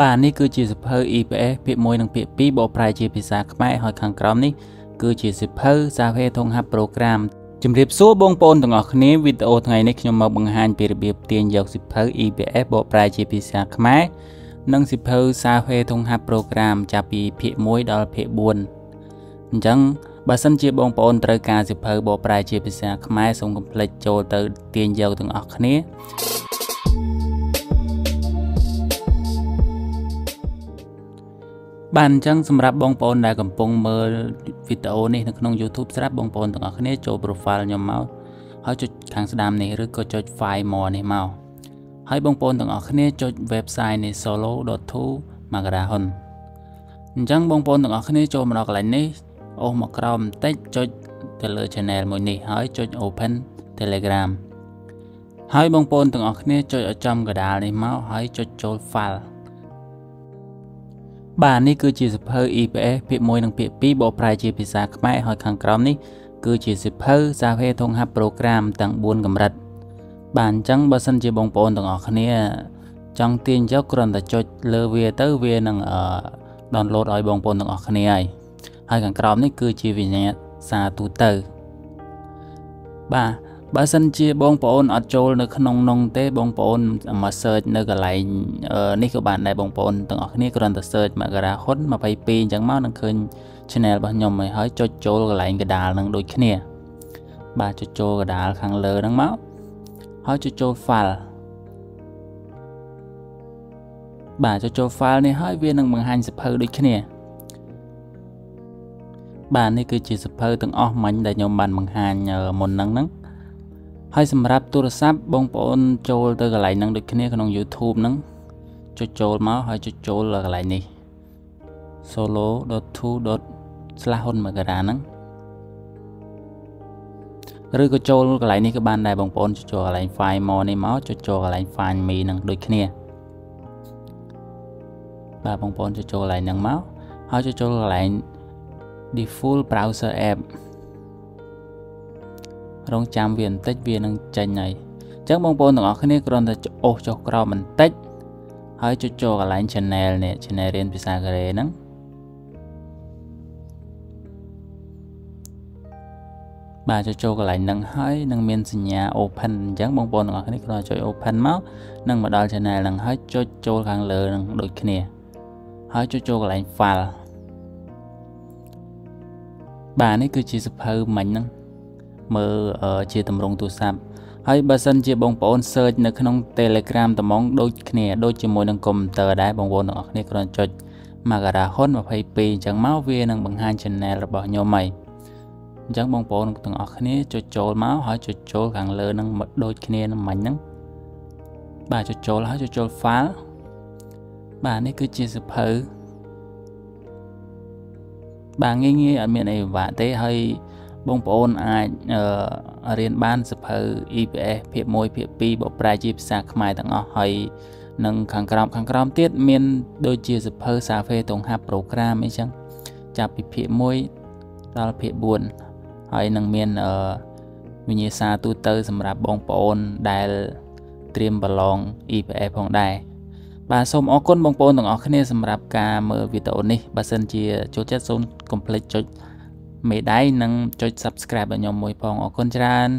បាទនេះគឺជាសៀវភៅ EPS ភាគ1និងភាគ2បកប្រែជាភាសាខ្មែរហើយខាងក្រោមនេះគឺជាសៀវភៅសាវេធងហាប់ប្រូក្រាមជម្រាបសួរបងប្អូនទាំងអស់គ្នាវីដេអូថ្ងៃនេះខ្ញុំមកបង្ហាញពីរបៀបទាញយកសៀវភៅ EPS បកប្រែជាភាសាខ្មែរនិងសៀវភៅសាវេធងហាប់ប្រូក្រាមចាប់ពីភាគ1ដល់ភាគ4អញ្ចឹងបើសិនជាបងប្អូនត្រូវការសៀវភៅបកប្រែជាភាសាខ្មែរសូមកុំភ្លេចចូលទៅទាញយកទាំងអស់គ្នា បាទអញ្ចឹងសម្រាប់បងប្អូនដែលកំពុងមើលវីដេអូនេះនៅក្នុង YouTube ស្រាប់បងប្អូនទាំងអស់គ្នាចូល profile ខ្ញុំមកហើយចុចខាងស្ដាំនេះឬក៏ចុច Find More នេះមកហើយបងប្អូនទាំងអស់គ្នាចុច website នេះ solo.to magarahon អញ្ចឹងបងប្អូនទាំងអស់គ្នាចូលមកដល់កន្លែងនេះអូសមកក្រោមបន្តិចចុចទៅលើ channel មួយនេះហើយចុច open Telegram ហើយបងប្អូនទាំងអស់គ្នាចុចឲ្យចំកដាលនេះមកហើយចុចចូល file បាទនេះគឺជាសៀវភៅ EPS ភាគ1និងភាគ2បកប្រែជាភាសាខ្មែរហើយខាងក្រោមនេះគឺជាសៀវភៅសាវេធងហាប់ប្រូក្រាមទាំង4កម្រិត បាទអញ្ចឹងបើសិនជាបងប្អូនទាំងអស់គ្នា ចង់ទាញយកគ្រាន់តែចុចលើវាទៅវានឹងអឺ download ឲ្យបងប្អូនទាំងអស់គ្នាហើយហើយខាងក្រោមនេះគឺជាវិញ្ញាសាទូទៅបាទ បើសិនជាបងប្អូនអត់ចូលនៅក្នុងនងទេបងប្អូនមក search នៅកន្លែងនេះក៏បានដែរបងប្អូនទាំងអស់គ្នាគ្រាន់តែ search មករាហ៊ុន22អញ្ចឹងមកនឹងឃើញ channel របស់ខ្ញុំហើយហើយចុចចូលកន្លែងកដាលនឹងដូចគ្នា បាទចុចចូលកដាលខាងលើហ្នឹងមកហើយចុចចូល file បាទចុចចូល file នេះហើយវានឹងបង្ហាញសភៅដូចគ្នាបាទនេះគឺជាសភៅទាំងអស់មិញដែលខ្ញុំបានបង្ហាញមុនហ្នឹងហ្នឹង ហើយសម្រាប់ទូរស័ព្ទបងប្អូនចូលទៅកន្លែងហ្នឹងដូចគ្នាក្នុង YouTube ហ្នឹងចុចចូលមកហើយចុចចូលកន្លែងនេះ solo.2. ហ៊ុនមករាហ្នឹងឬក៏ចូលកន្លែងនេះក៏បានដែរបងប្អូនចុចចូលកន្លែង Find More នេះមកចុចចូលកន្លែង Find Me ហ្នឹងដូចគ្នាបាទបងប្អូនចុចចូលកន្លែងហ្នឹងមកហើយចុចចូលកន្លែង Default Browser App រងចាំវាបន្តិចវានឹងចេញហើយអញ្ចឹងបងប្អូនទាំងអស់គ្នាគ្រាន់តែអូសចុះក្រោមបន្តិចហើយចុចចូលកន្លែង channel នេះ channel រៀនភាសាកូរ៉េហ្នឹងបាទចុចចូលកន្លែងហ្នឹងហើយនឹងមានសញ្ញា open អញ្ចឹងបងប្អូនទាំងអស់គ្នាគ្រាន់តែចុច open មកនឹងមកដល់ channel ហ្នឹងហើយចុចចូលខាងលើហ្នឹងដូចគ្នា ហើយចុចចូលកន្លែង file បាទនេះគឺជាសភៅមិញហ្នឹង មើលជាតម្រងទូរស័ព្ទហើយបើសិនជាបងប្អូន search នៅក្នុង Telegram ត្មងដូចគ្នាដូចជាមួយនឹងកុំព្យូទ័រដែរបងប្អូនទាំងអស់គ្នាគ្រាន់ចុច Magara Hun 22អញ្ចឹងមកវានឹងបង្ហាញ channel របស់ខ្ញុំហើយអញ្ចឹងបងប្អូនទាំងអស់គ្នាចុចចូលមកហើយចុចចូលខាងលើនឹងដូចគ្នានឹងមិញហ្នឹងបាទចុចចូលហើយចុចចូល file បាទនេះគឺជាសភៅបាទងាយងាយអត់មានអីពិបាកទេហើយ បងប្អូនអាចរៀនបានសភៅ EPS ភាគ1ភាគ2បកប្រែជាភាសាខ្មែរទាំងអស់ហើយនឹងខាងក្រោមខាងក្រោមទៀតមាន ដូចជាសភៅ Survey តុងហាប់ program អីចឹងចាប់ពីភាគ1ដល់ភាគ4ហើយនឹងមានវិញ្ញាសាទូទៅសម្រាប់បងប្អូនដែលត្រៀមប្រឡង EPS ផងដែរបាទសូមអរគុណបងប្អូនទាំងអស់គ្នាសម្រាប់ការមើលវីដេអូនេះបើសិនជាចូលចិត្តសូមកុំភ្លេចចុច មេដៃនិងចុច Subscribe ឲ្យខ្ញុំមួយផងអរគុណច្រើន